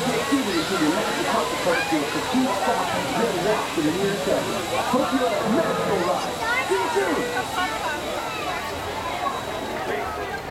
Stay you to the American Heart Department for two stops and watch for the nearest.